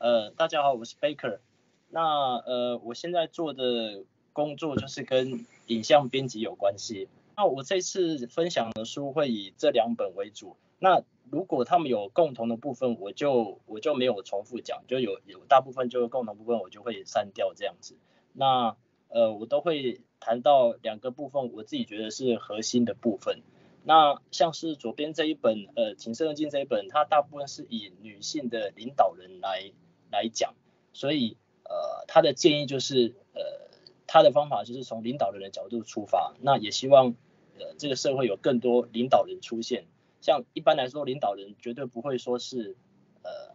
呃，大家好，我是 Baker。那呃，我现在做的工作就是跟影像编辑有关系。那我这次分享的书会以这两本为主。那如果他们有共同的部分，我就我就没有重复讲，就有有大部分就是共同部分我就会删掉这样子。那呃，我都会谈到两个部分，我自己觉得是核心的部分。那像是左边这一本呃《情色镜》这一本，它大部分是以女性的领导人来来讲，所以呃他的建议就是呃他的方法就是从领导人的角度出发，那也希望呃这个社会有更多领导人出现。像一般来说，领导人绝对不会说是，呃，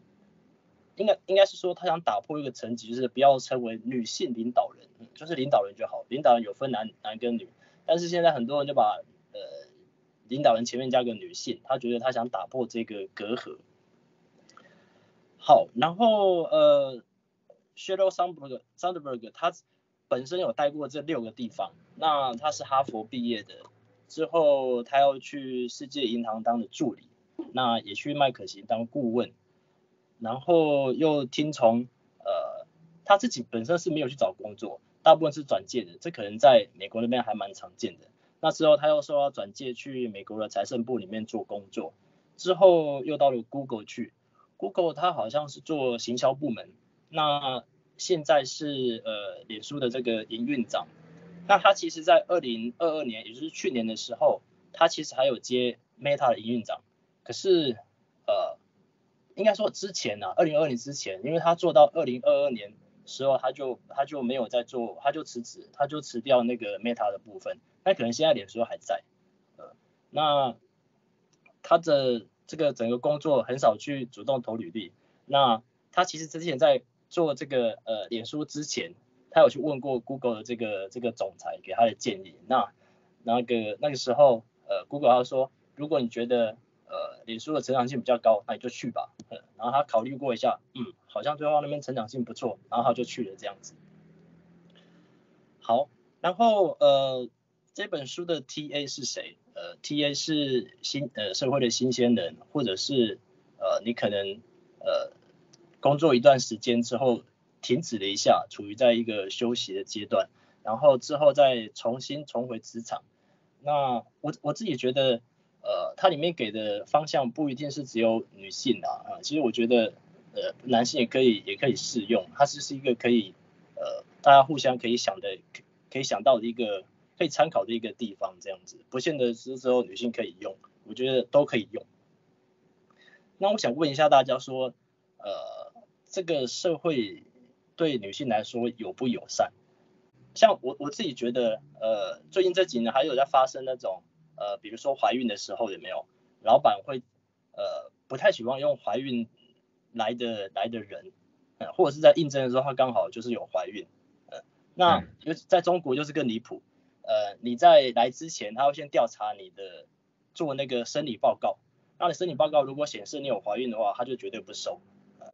应该应该是说他想打破一个层级，就是不要称为女性领导人，就是领导人就好。领导人有分男男跟女，但是现在很多人就把呃领导人前面加个女性，他觉得他想打破这个隔阂。好，然后呃，Sheryl Sandberg Sandberg 他本身有待过这六个地方，那他是哈佛毕业的。之后，他要去世界银行当的助理，那也去麦肯锡当顾问，然后又听从，呃，他自己本身是没有去找工作，大部分是转介的，这可能在美国那边还蛮常见的。那之后他又说要转介去美国的财政部里面做工作，之后又到了 Google 去，Google 他好像是做行销部门，那现在是呃脸书的这个营运长。那他其实，在二零二二年，也就是去年的时候，他其实还有接 Meta 的营运长。可是，呃，应该说之前呢，二零二二年之前，因为他做到二零二二年时候，他就他就没有在做，他就辞职，他就辞掉那个 Meta 的部分。那可能现在脸书还在，呃，那他的这个整个工作很少去主动投履历。那他其实之前在做这个呃脸书之前。他有去问过 Google 的这个这个总裁给他的建议，那那个那个时候，呃，Google 他说，如果你觉得呃脸书的成长性比较高，那你就去吧。然后他考虑过一下，嗯，好像对方那边成长性不错，然后他就去了这样子。好，然后呃这本书的 TA 是谁？呃，TA 是新呃社会的新鲜人，或者是呃你可能呃工作一段时间之后。停止了一下，处于在一个休息的阶段，然后之后再重新重回职场。那我我自己觉得，呃，它里面给的方向不一定是只有女性的啊，其实我觉得，呃，男性也可以也可以适用，它只是一个可以，呃，大家互相可以想的，可以想到的一个可以参考的一个地方，这样子，不限的是只有女性可以用，我觉得都可以用。那我想问一下大家说，呃，这个社会。对女性来说友不友善？像我我自己觉得，呃，最近这几年还有在发生那种，呃，比如说怀孕的时候有没有，老板会呃不太喜欢用怀孕来的来的人，呃，或者是在应征的时候他刚好就是有怀孕，呃，那尤其在中国就是更离谱，呃，你在来之前他会先调查你的做那个生理报告，那你生理报告如果显示你有怀孕的话，他就绝对不收，呃，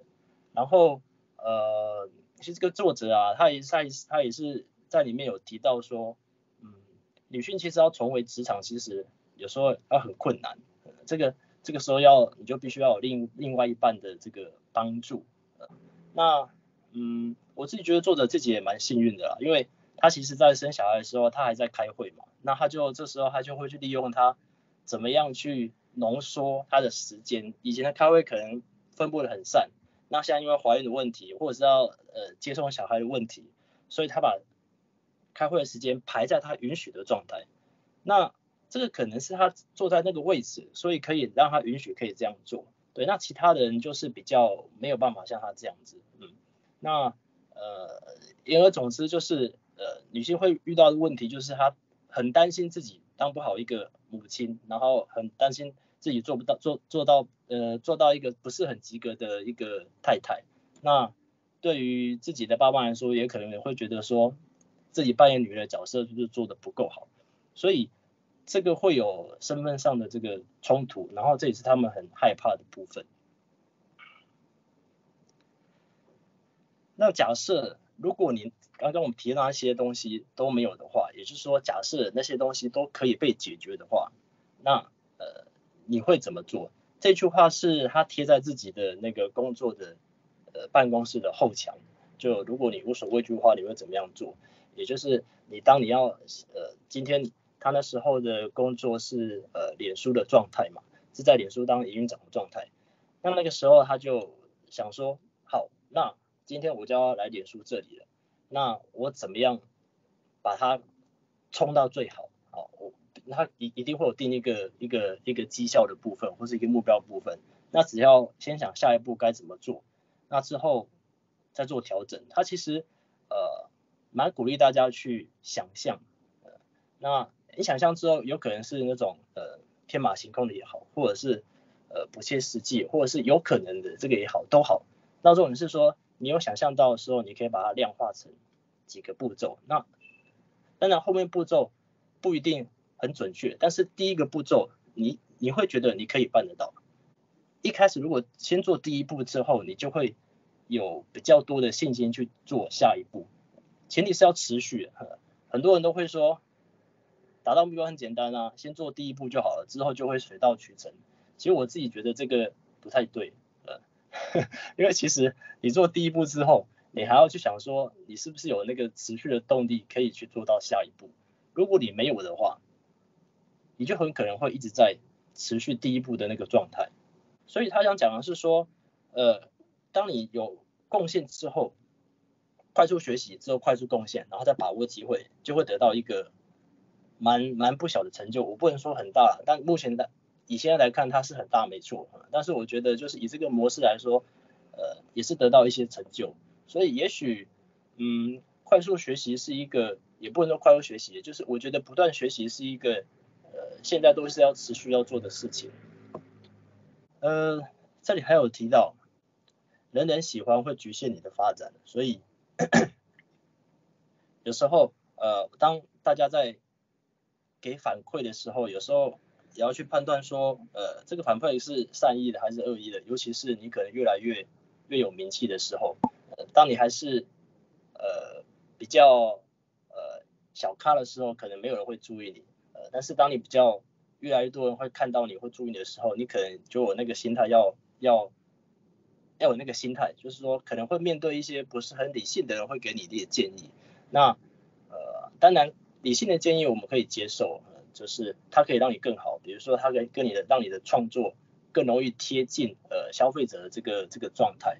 然后呃。其实这个作者啊，他也在他也是在里面有提到说，嗯，女性其实要重回职场，其实有时候要很困难，这个这个时候要你就必须要有另另外一半的这个帮助。那嗯，我自己觉得作者自己也蛮幸运的啦，因为他其实在生小孩的时候，他还在开会嘛，那他就这时候他就会去利用他怎么样去浓缩他的时间，以前的开会可能分布的很散。那现在因为怀孕的问题，或者是要呃接送小孩的问题，所以他把开会的时间排在他允许的状态。那这个可能是他坐在那个位置，所以可以让他允许可以这样做。对，那其他的人就是比较没有办法像他这样子。嗯，那呃言而总之就是呃女性会遇到的问题就是她很担心自己当不好一个母亲，然后很担心。自己做不到做做到呃做到一个不是很及格的一个太太，那对于自己的爸爸来说，也可能也会觉得说自己扮演女人的角色就是做的不够好，所以这个会有身份上的这个冲突，然后这也是他们很害怕的部分。那假设如果你刚刚我们提到那些东西都没有的话，也就是说假设那些东西都可以被解决的话，那呃你会怎么做？这句话是他贴在自己的那个工作的呃办公室的后墙。就如果你无所畏惧的话，你会怎么样做？也就是你当你要呃今天他那时候的工作是呃脸书的状态嘛，是在脸书当营运长的状态。那那个时候他就想说，好，那今天我就要来脸书这里了，那我怎么样把它冲到最好？好，我他一一定会有定一个一个一个绩效的部分或是一个目标部分。那只要先想下一步该怎么做，那之后再做调整。他其实呃蛮鼓励大家去想象，呃，那你想象之后有可能是那种呃天马行空的也好，或者是呃不切实际，或者是有可能的这个也好都好。那重点是说你有想象到的时候，你可以把它量化成几个步骤。那当然后面步骤不一定很准确，但是第一个步骤你你会觉得你可以办得到。一开始如果先做第一步之后，你就会有比较多的信心去做下一步。前提是要持续。很多人都会说，达到目标很简单啊，先做第一步就好了，之后就会水到渠成。其实我自己觉得这个不太对，因为其实你做第一步之后，你还要去想说，你是不是有那个持续的动力可以去做到下一步。如果你没有的话，你就很可能会一直在持续第一步的那个状态。所以他想讲的是说，呃，当你有贡献之后，快速学习之后快速贡献，然后再把握机会，就会得到一个蛮蛮不小的成就。我不能说很大，但目前的以现在来看，它是很大没错。但是我觉得就是以这个模式来说，呃，也是得到一些成就。所以也许，嗯，快速学习是一个，也不能说快速学习，就是我觉得不断学习是一个，呃，现在都是要持续要做的事情。呃，这里还有提到，人人喜欢会局限你的发展，所以有时候呃，当大家在给反馈的时候，有时候也要去判断说，呃，这个反馈是善意的还是恶意的，尤其是你可能越来越越有名气的时候，呃当你还是呃比较呃小咖的时候，可能没有人会注意你，呃，但是当你比较越来越多人会看到你会注意你的时候，你可能就有那个心态要要要有那个心态，就是说可能会面对一些不是很理性的人会给你一些建议。那呃当然理性的建议我们可以接受，就是它可以让你更好，比如说它可以跟你的让你的创作更容易贴近呃消费者的这个这个状态。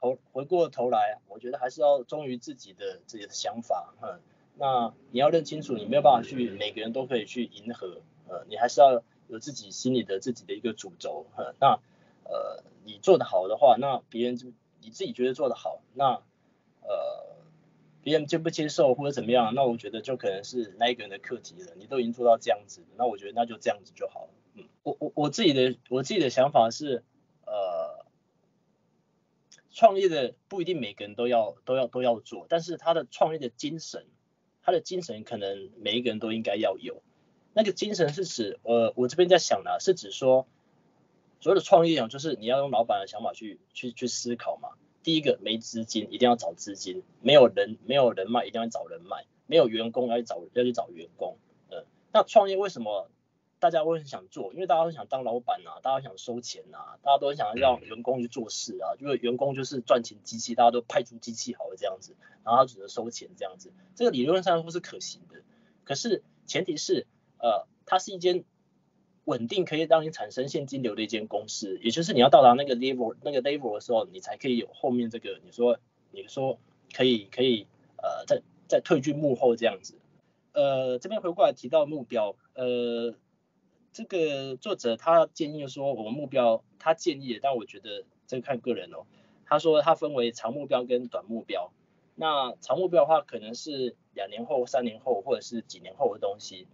回回过头来，我觉得还是要忠于自己的自己的想法，嗯，那你要认清楚，你没有办法去每个人都可以去迎合。呃，你还是要有自己心里的自己的一个主轴，嗯，那呃你做得好的话，那别人就你自己觉得做得好，那呃别人接不接受或者怎么样，那我觉得就可能是那一个人的课题了。你都已经做到这样子，那我觉得那就这样子就好了。嗯，我我我自己的我自己的想法是，呃，创业的不一定每个人都要都要都要做，但是他的创业的精神，他的精神可能每一个人都应该要有。那个精神是指，呃，我这边在想呢，是指说，所有的创业啊，就是你要用老板的想法去去去思考嘛。第一个，没资金，一定要找资金；没有人，没有人脉，一定要找人脉；没有员工，要找要去找员工。嗯，那创业为什么大家会很想做？因为大家都想当老板啊，大家都想收钱啊，大家都想要让员工去做事啊，因为员工就是赚钱机器，大家都派出机器好了这样子，然后他只能收钱这样子，这个理论上说是可行的。可是前提是。呃，它是一间稳定可以让你产生现金流的一间公司，也就是你要到达那个 level 那个 level 的时候，你才可以有后面这个你说你说可以可以呃再再退居幕后这样子。呃，这边回过来提到目标，呃，这个作者他建议说我们目标他建议，但我觉得这个看个人哦。他说他分为长目标跟短目标，那长目标的话可能是两年后、三年后或者是几年后的东西。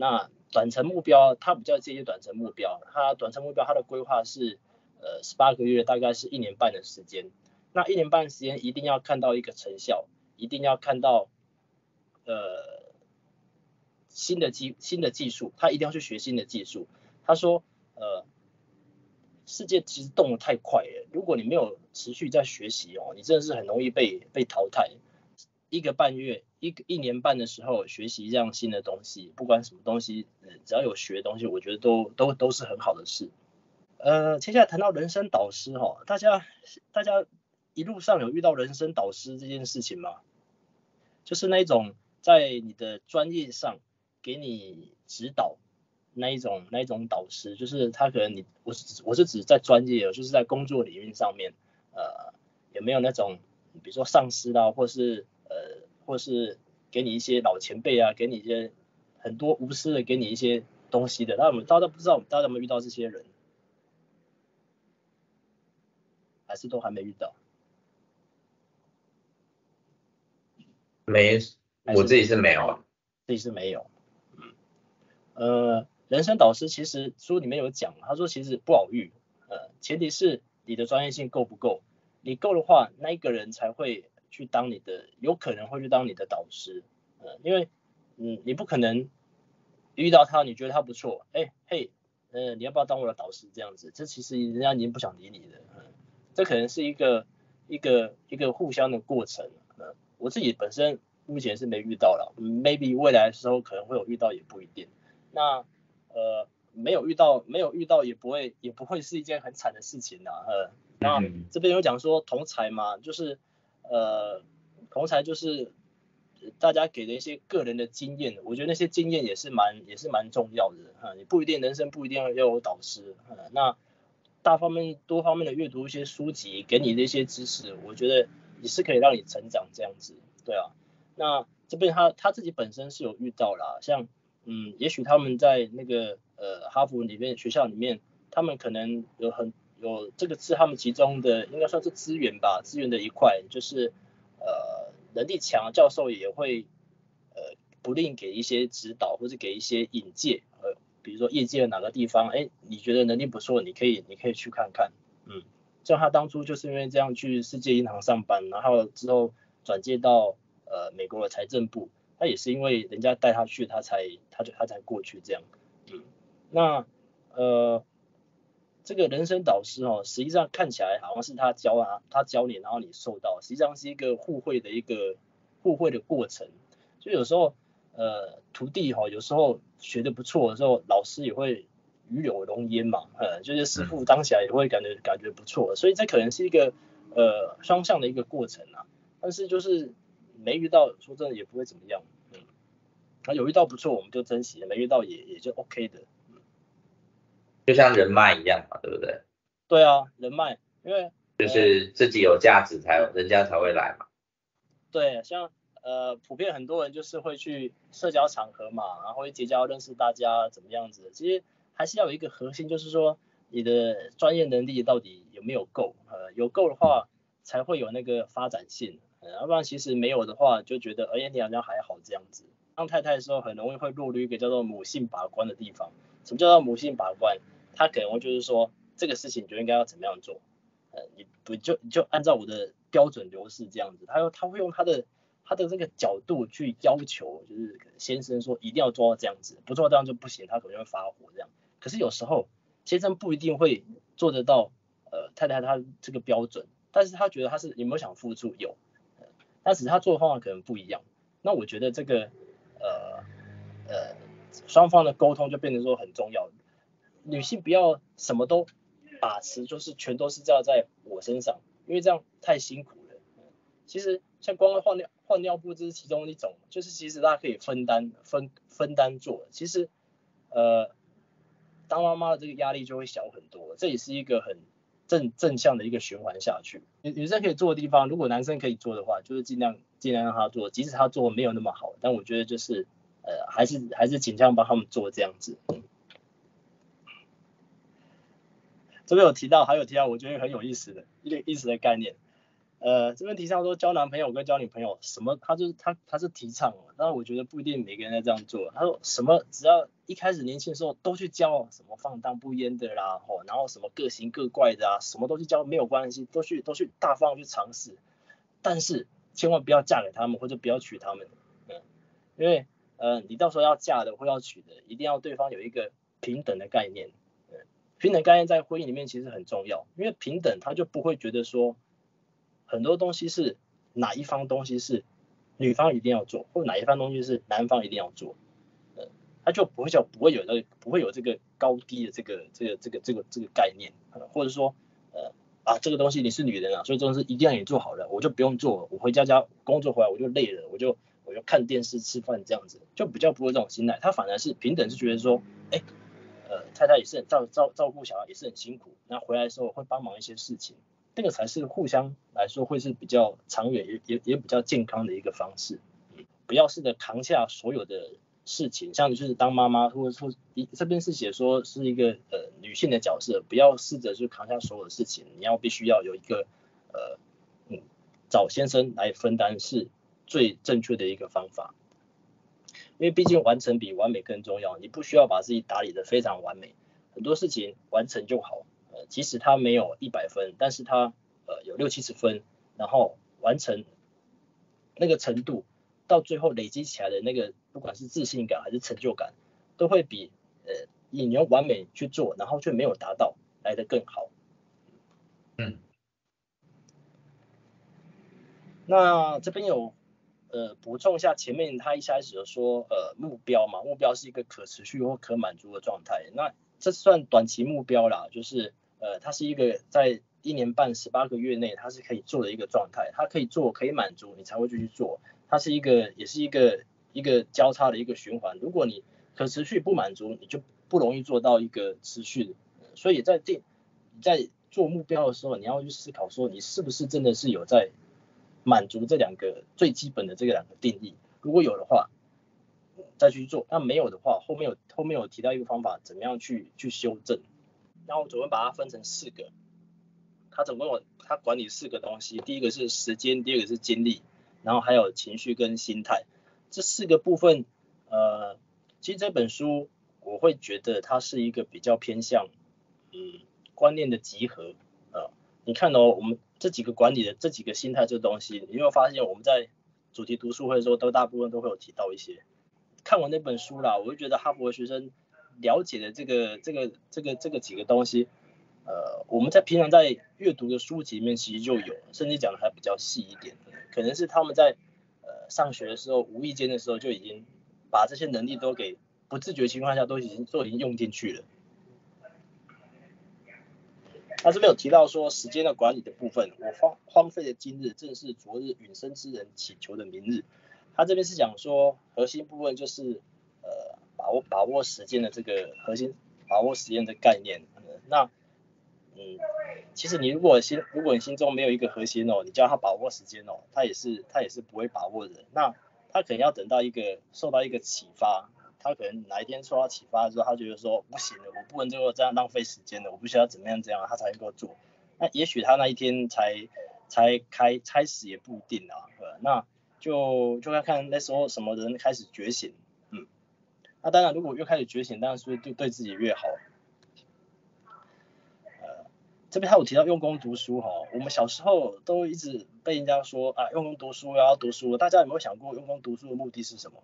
那短程目标，他比较接近短程目标，他短程目标他的规划是呃十八个月，大概是一年半的时间。那一年半时间一定要看到一个成效，一定要看到呃新的技新的技术，他一定要去学新的技术。他说呃世界其实动得太快了，如果你没有持续在学习哦，你真的是很容易被被淘汰。一个半月，一个一年半的时候学习这样新的东西，不管什么东西，只要有学东西，我觉得都都都是很好的事。呃，接下来谈到人生导师哈，大家大家一路上有遇到人生导师这件事情吗？就是那种在你的专业上给你指导那一种那一种导师，就是他可能你我是我是指在专业，就是在工作领域上面，呃，有没有那种比如说上司啦，或是或是给你一些老前辈啊，给你一些很多无私的给你一些东西的，那我们大家都不知道，大家有没有遇到这些人？还是都还没遇到？没，我自己是没有，自己是没有。嗯，呃，人生导师其实书里面有讲，他说其实不好遇，呃，前提是你的专业性够不够，你够的话，那一个人才会去当你的，有可能会去当你的导师，呃，因为，嗯，你不可能遇到他，你觉得他不错，哎，嘿，呃，你要不要当我的导师这样子？这其实人家已经不想理你了，嗯，这可能是一个一个一个互相的过程。嗯我自己本身目前是没遇到了，maybe 未来的时候可能会有遇到也不一定。那呃没有遇到没有遇到也不会也不会是一件很惨的事情呐。呃，那这边有讲说同才嘛，就是呃同才就是大家给的一些个人的经验，我觉得那些经验也是蛮也是蛮重要的哈。你不一定人生不一定要要有导师，那大方面多方面的阅读一些书籍，给你的一些知识，我觉得。也是可以让你成长这样子，对啊。那这边他他自己本身是有遇到啦，像嗯，也许他们在那个呃哈佛里面学校里面，他们可能有很有这个是他们其中的应该算是资源吧，资源的一块，就是呃能力强教授也会呃不吝给一些指导或者给一些引介，呃比如说业界的哪个地方，哎你觉得能力不错，你可以你可以去看看，嗯。像他当初就是因为这样去世界银行上班，然后之后转接到呃美国的财政部，他也是因为人家带他去，他才他就他才过去这样。嗯，那呃这个人生导师哦，实际上看起来好像是他教啊，他教你，然后你受到，实际上是一个互惠的一个互惠的过程。就有时候呃徒弟哈，有时候学的不错的时候，老师也会。与有容焉嘛，呃，就是师傅当起来也会感觉感觉不错，所以这可能是一个呃双向的一个过程啊。但是就是没遇到，说真的也不会怎么样，嗯，那有遇到不错我们就珍惜，没遇到也也就 OK 的，嗯，就像人脉一样嘛，对不对？对啊，人脉，因为就是自己有价值才有，人家才会来嘛。对，像呃普遍很多人就是会去社交场合嘛，然后会结交认识大家怎么样子，其实。还是要有一个核心，就是说你的专业能力到底有没有够，呃，有够的话才会有那个发展性，要不然其实没有的话就觉得，哎，你好像还好这样子。当太太的时候很容易会落入一个叫做母性把关的地方。什么叫做母性把关？他可能会就是说这个事情就应该要怎么样做，呃，你不就就按照我的标准流式这样子，他他会用他的他的这个角度去要求，就是先生说一定要做到这样子，不做到这样就不行，他可能会发火这样。可是有时候先生不一定会做得到，呃，太太他这个标准，但是他觉得他是有没有想付出有，呃但是他做的方法可能不一样。那我觉得这个呃呃双方的沟通就变成说很重要。女性不要什么都把持，就是全都是要在我身上，因为这样太辛苦了。其实像光换尿换尿布这是其中一种，就是其实大家可以分担分分担做。其实呃。当妈妈的这个压力就会小很多，这也是一个很正正向的一个循环下去。女女生可以做的地方，如果男生可以做的话，就是尽量尽量让他做，即使他做没有那么好，但我觉得就是呃还是还是尽量帮他们做这样子。这边有提到，还有提到，我觉得很有意思的一个意思的概念。呃，这边提倡说交男朋友跟交女朋友什么，他就是他他是提倡，但我觉得不一定每个人在这样做。他说什么只要一开始年轻的时候都去交什么放荡不羁的啦，吼，然后什么各型各怪的啊，什么都去交没有关系，都去都去大方去尝试，但是千万不要嫁给他们或者不要娶他们，嗯，因为呃你到时候要嫁的或要娶的，一定要对方有一个平等的概念，平等概念在婚姻里面其实很重要，因为平等他就不会觉得说。很多东西是哪一方东西是女方一定要做，或哪一方东西是男方一定要做，呃，他就不会叫不会有那不会有这个高低的这个这个这个这个这个概念，或者说呃啊，这个东西你是女人啊，所以这种事一定要你做好了，我就不用做，我回家家工作回来我就累了，我就我就看电视吃饭这样子，就比较不会这种心态。他反而是平等，是觉得说，哎，呃，太太也是很照照照顾小孩也是很辛苦，那回来的时候会帮忙一些事情，这个才是互相来说会是比较长远也也也比较健康的一个方式。不要试着扛下所有的事情，像就是当妈妈，或者说这边是写说是一个呃女性的角色，不要试着去扛下所有的事情，你要必须要有一个呃嗯找先生来分担是最正确的一个方法，因为毕竟完成比完美更重要，你不需要把自己打理的非常完美，很多事情完成就好，呃即使他没有一百分，但是他呃有六七十分，然后完成那个程度。到最后累积起来的那个，不管是自信感还是成就感，都会比呃以你用完美去做，然后却没有达到来的更好。嗯。那这边有呃补充一下，前面他一开始有说呃目标嘛，目标是一个可持续或可满足的状态。那这算短期目标啦，就是呃它是一个在一年半十八个月内它是可以做的一个状态，它可以做可以满足你才会继续做。它是一个，也是一个一个交叉的一个循环。如果你可持续不满足，你就不容易做到一个持续。所以在定在做目标的时候，你要去思考说，你是不是真的是有在满足这两个最基本的这个两个定义。如果有的话，再去做；那没有的话，后面有后面有提到一个方法，怎么样去去修正。那我总共把它分成四个，它总共有它管理四个东西。第一个是时间，第二个是精力。然后还有情绪跟心态这四个部分，呃，其实这本书我会觉得它是一个比较偏向，嗯，观念的集合，你看哦，我们这几个管理的这几个心态这东西，你有没有发现我们在主题读书会的时候都大部分都会有提到一些，看完那本书啦，我就觉得哈佛学生了解的这个这个这个这个几个东西，呃，我们在平常在阅读的书籍里面其实就有，甚至讲的还比较细一点。可能是他们在呃上学的时候，无意间的时候就已经把这些能力都给不自觉情况下都已经都已经用进去了。他这边有提到说时间的管理的部分，我荒荒废的今日正是昨日允生之人祈求的明日。他这边是讲说核心部分就是呃把握把握时间的这个核心把握时间的概念。那嗯，其实你如果心，如果你心中没有一个核心哦，你叫他把握时间哦，他也是他也是不会把握的。那他可能要等到一个受到一个启发，他可能哪一天受到启发的时候，他觉得说不行了，我不能这个这样浪费时间了，我必须要怎么样这样，他才能够做。那也许他那一天才才开开始也不一定啊，那就就要看那时候什么人开始觉醒，嗯，那当然如果越开始觉醒，当然是对对自己越好。呃这边他有提到用功读书哈，我们小时候都一直被人家说啊用功读书然后读书，大家有没有想过用功读书的目的是什么？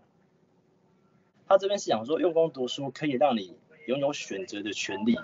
他这边是讲说用功读书可以让你拥有选择的权利，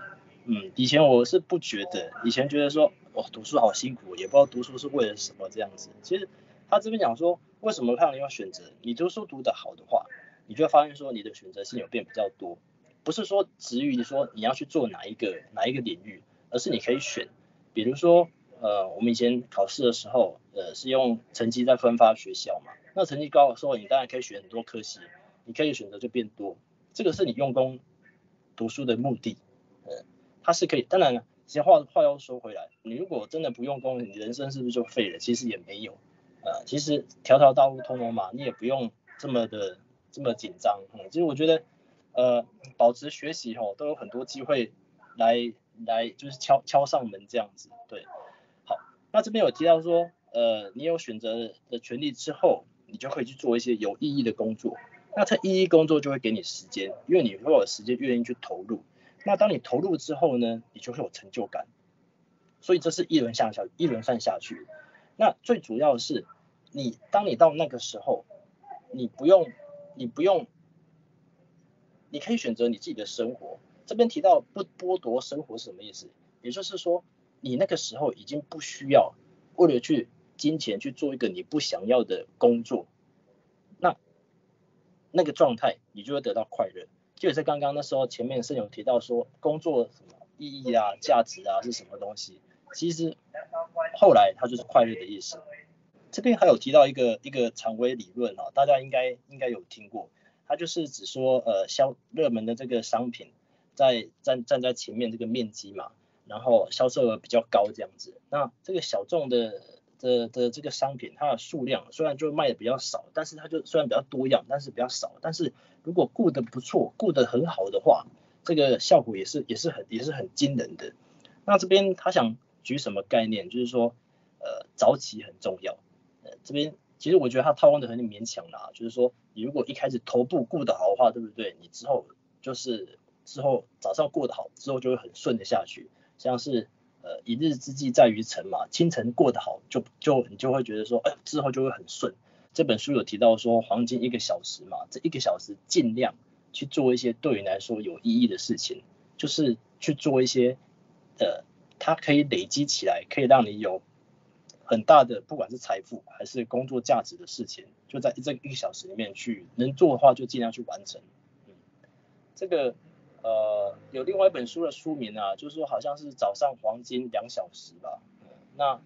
嗯，以前我是不觉得，以前觉得说哦读书好辛苦，也不知道读书是为了什么这样子。其实他这边讲说为什么让你有选择？你读书读得好的话，你就会发现说你的选择性有变比较多，不是说至于说你要去做哪一个哪一个领域。而是你可以选，比如说，呃，我们以前考试的时候，呃，是用成绩在分发学校嘛。那成绩高的时候，你当然可以选很多科系，你可以选择就变多。这个是你用功读书的目的，呃，它是可以。当然了，其实话话又说回来，你如果真的不用功，你人生是不是就废了？其实也没有，呃，其实条条道路通罗马，你也不用这么的这么紧张。嗯，其实我觉得，呃，保持学习吼，都有很多机会来。来就是敲敲上门这样子，对，好，那这边有提到说，呃，你有选择的权利之后，你就可以去做一些有意义的工作，那他一一工作就会给你时间，因为你会有时间愿意去投入，那当你投入之后呢，你就会有成就感，所以这是一轮下下一轮算下去，那最主要的是，你当你到那个时候，你不用你不用，你可以选择你自己的生活。这边提到不剥夺生活是什么意思？也就是说，你那个时候已经不需要为了去金钱去做一个你不想要的工作，那个状态你就会得到快乐。就是刚刚那时候前面是有提到说工作什么意义啊、价值啊是什么东西，其实后来它就是快乐的意思。这边还有提到一个一个常规理论啊，大家应该应该有听过，它就是指说呃销热门的这个商品在站站在前面这个面积嘛，然后销售额比较高这样子，那这个小众的的的这个商品它的数量虽然就卖的比较少，但是它就虽然比较多样，但是比较少，但是如果顾得不错，顾得很好的话，这个效果也是也是很也是很惊人的。那这边他想举什么概念，就是说呃早起很重要。呃这边其实我觉得他套用的很勉强啦，就是说你如果一开始头部顾得好的话，对不对？你之后就是之后早上过得好，之后就会很顺的下去。像是呃一日之计在于晨嘛，清晨过得好，就就你就会觉得说，哎，之后就会很顺。这本书有提到说黄金一个小时嘛，这一个小时尽量去做一些对你来说有意义的事情，就是去做一些呃它可以累积起来，可以让你有。很大的，不管是财富还是工作价值的事情，就在这一个小时里面去能做的话，就尽量去完成。嗯，这个呃有另外一本书的书名啊，就是说好像是早上黄金两小时吧。那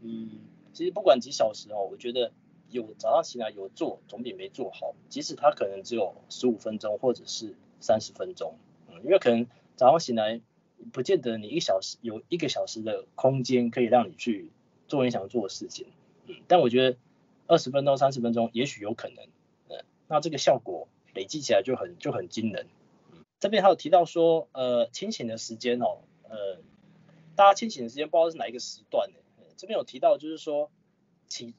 嗯，其实不管几小时哦，我觉得有早上起来有做，总比没做好。即使它可能只有十五分钟或者是三十分钟，嗯，因为可能早上醒来不见得你一小时有一个小时的空间可以让你去。做你想做的事情，嗯，但我觉得二十分钟、三十分钟也许有可能，嗯，那这个效果累积起来就很就很惊人。这边还有提到说，呃，清醒的时间哦，呃，大家清醒的时间不知道是哪一个时段呢？这边有提到就是说，起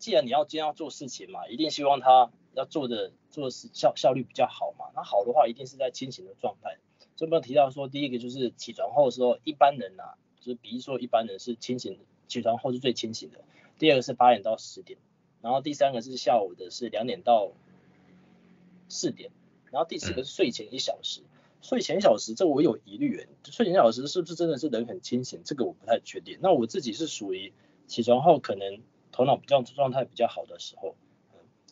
既然你要今天要做事情嘛，一定希望他要做的做的效效率比较好嘛，那好的话一定是在清醒的状态。这边提到说，第一个就是起床后的时候，一般人呐，就是比如说一般人是清醒的。起床后是最清醒的，第二个是八点到十点，然后第三个是下午的是两点到四点，然后第四个是睡前一小时，睡前一小时这我有疑虑，睡前一小时是不是真的是人很清醒？这个我不太确定。那我自己是属于起床后可能头脑比较状态比较好的时候，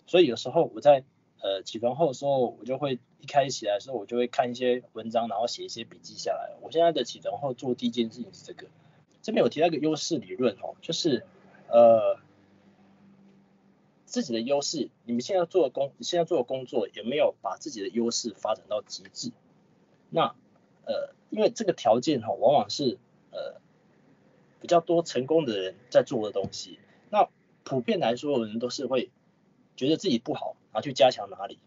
所以有时候我在呃起床后的时候，我就会一开始起来的时候，我就会看一些文章，然后写一些笔记下来。我现在的起床后做第一件事情是这个。这边有提到一个优势理论哦，就是呃自己的优势，你们现在做的工，你现在做的工作有没有把自己的优势发展到极致？那呃，因为这个条件哈，往往是呃比较多成功的人在做的东西。那普遍来说，人都是会觉得自己不好，然后去加强哪里？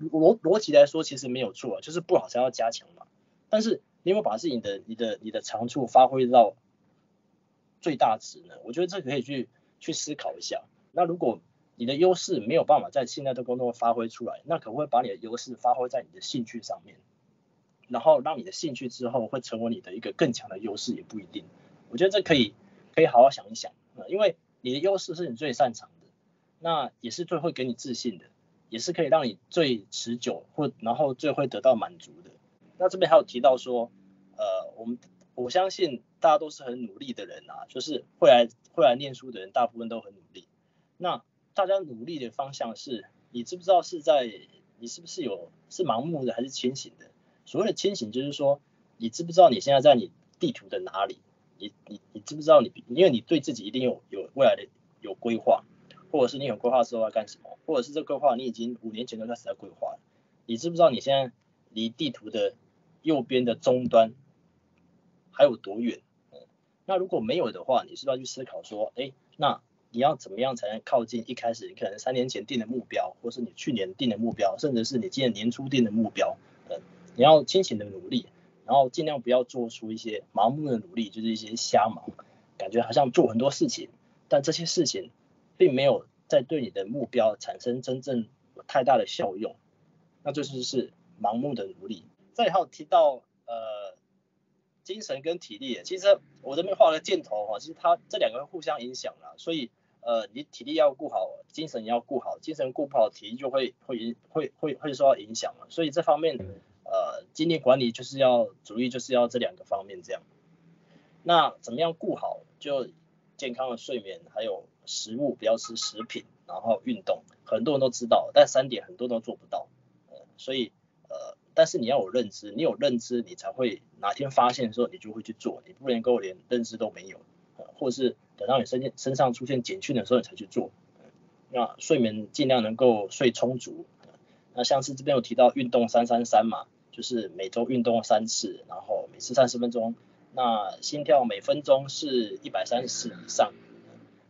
逻逻辑来说，其实没有错，就是不好才要加强嘛。但是你有没有把自己的、你的、你的长处发挥到最大值呢？我觉得这可以去去思考一下。那如果你的优势没有办法在现在的工作发挥出来，那可不可以把你的优势发挥在你的兴趣上面？然后让你的兴趣之后会成为你的一个更强的优势也不一定。我觉得这可以可以好好想一想啊，因为你的优势是你最擅长的，那也是最会给你自信的，也是可以让你最持久或然后最会得到满足的。那这边还有提到说，呃，我们我相信大家都是很努力的人啊，就是会来会来念书的人，大部分都很努力。那大家努力的方向是，你知不知道是在你是不是有是盲目的还是清醒的？所谓的清醒就是说，你知不知道你现在在你地图的哪里？你你你知不知道你，因为你对自己一定有有未来的有规划，或者是你有规划之后要干什么，或者是这规划你已经五年前就开始在规划了，你知不知道你现在离地图的右边的终端还有多远？那如果没有的话，你是要去思考说，哎，那你要怎么样才能靠近一开始你可能三年前定的目标，或是你去年定的目标，甚至是你今年年初定的目标？呃，你要清醒的努力，然后尽量不要做出一些盲目的努力，就是一些瞎忙，感觉好像做很多事情，但这些事情并没有在对你的目标产生真正太大的效用，那就是是盲目的努力。再还有提到呃精神跟体力，其实我这边画了箭头哈，其实它这两个互相影响了，所以呃你体力要顾好，精神也要顾好，精神顾不好，体力就会会影会会会受到影响嘛，所以这方面呃精力管理就是要主力就是要这两个方面这样。那怎么样顾好？就健康的睡眠，还有食物不要吃食品，然后运动，很多人都知道，但三点很多都做不到，呃所以呃。但是你要有认知，你有认知，你才会哪天发现的时候，你就会去做，你不能够连认知都没有，或是等到你身身上出现警讯的时候你才去做。那睡眠尽量能够睡充足。那像是这边有提到运动三三三嘛，就是每周运动三次，然后每次三十分钟，那心跳每分钟是一百三十以上。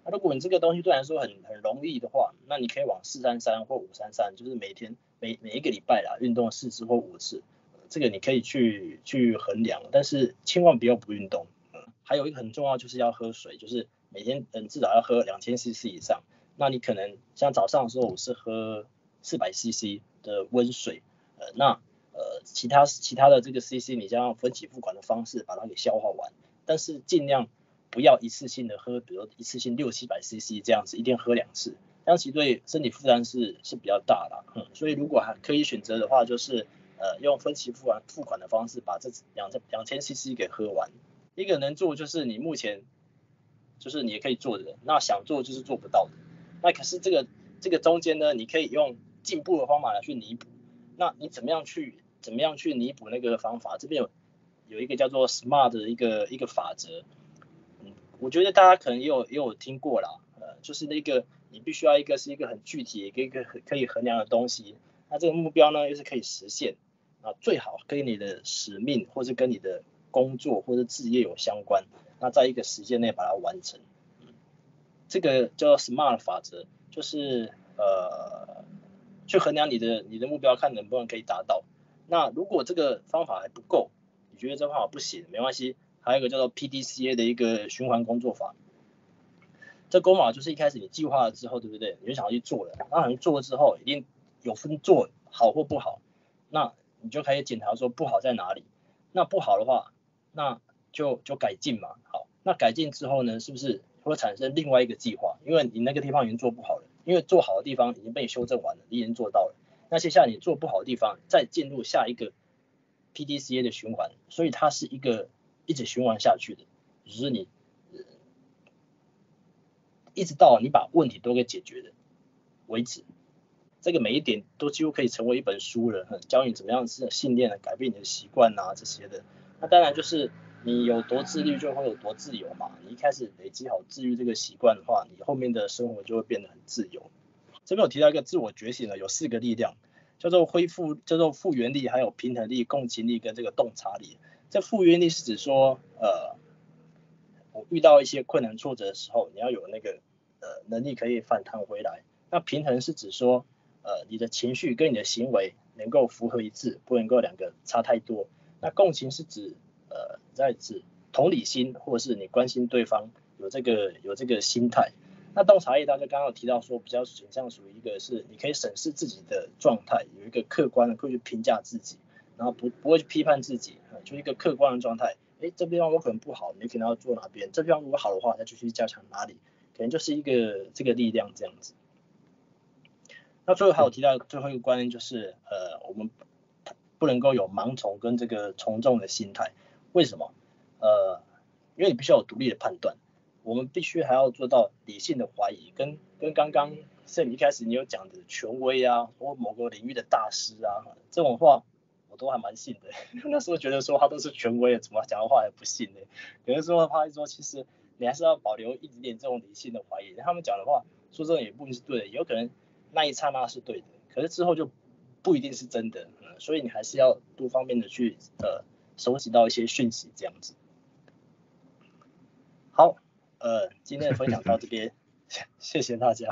那如果你这个东西对来说很很容易的话，那你可以往四三三或五三三，就是每天每每一个礼拜啦运动四次或五次，这个你可以去去衡量，但是千万不要不运动。还有一个很重要就是要喝水，就是每天嗯至少要喝两千 CC 以上。那你可能像早上的时候我是喝四百 CC 的温水，呃那呃其他其他的这个 CC 你将分期付款的方式把它给消化完，但是尽量。不要一次性的喝，比如一次性六七百 CC 这样子，一定喝两次，这样其实对身体负担是是比较大的，嗯，所以如果还可以选择的话，就是呃用分期付款付款的方式把这两千两千 CC 给喝完。一个能做就是你目前就是你也可以做的，那想做就是做不到的，那可是这个这个中间呢，你可以用进步的方法来去弥补。那你怎么样去怎么样去弥补那个方法？这边有有一个叫做 SMART 的一个一个法则。嗯我觉得大家可能也有也有听过啦，呃，就是那个你必须要一个是一个很具体一个一个可以衡量的东西，那这个目标呢又是可以实现，啊，最好跟你的使命或者跟你的工作或者职业有相关，那在一个时间内把它完成，这个叫 SMART 法则，就是呃去衡量你的你的目标，看能不能可以达到。那如果这个方法还不够，你觉得这方法不行，没关系。还有一个叫做 PDCA 的一个循环工作法，这工法就是一开始你计划了之后，对不对？你就想要去做了，那你做了之后，一定有分做好或不好，那你就开始检查说不好在哪里。那不好的话，那就就改进嘛。好，那改进之后呢，是不是会产生另外一个计划？因为你那个地方已经做不好了，因为做好的地方已经被你修正完了，你已经做到了。那接下来你做不好的地方，再进入下一个 PDCA 的循环，所以它是一个。一直循环下去的，就是你呃一直到你把问题都给解决的为止。这个每一点都几乎可以成为一本书了，教你怎么样是信念改变你的习惯啊这些的。那当然就是你有多自律就会有多自由嘛。你一开始累积好自律这个习惯的话，你后面的生活就会变得很自由。这边有提到一个自我觉醒的有四个力量，叫做恢复，叫做复原力，还有平衡力、共情力跟这个洞察力。这复原力是指说，呃，我遇到一些困难挫折的时候，你要有那个呃能力可以反弹回来。那平衡是指说，呃，你的情绪跟你的行为能够符合一致，不能够两个差太多。那共情是指，呃，在指同理心，或者是你关心对方，有这个有这个心态。那洞察力大家刚刚有提到说，比较倾向属于一个是你可以审视自己的状态，有一个客观的可以去评价自己。然后不不会去批判自己，就一个客观的状态。哎，这地方我可能不好，你可能要做哪边？这地方如果好的话，再继续加强哪里？可能就是一个这个力量这样子。那最后还有提到最后一个观念就是，呃，我们不能够有盲从跟这个从众的心态。为什么？呃，因为你必须要有独立的判断，我们必须还要做到理性的怀疑，跟跟刚刚像你一开始你有讲的权威啊，或某个领域的大师啊这种话。我都还蛮信的，那时候觉得说他都是权威，怎么讲的话还不信呢？有的时候他说，其实你还是要保留一点点这种理性的怀疑。他们讲的话，说真的也不一定是对的，有可能那一刹那是对的，可是之后就不一定是真的。嗯所以你还是要多方面的去呃收集到一些讯息，这样子。好，呃，今天的分享到这边，谢谢大家。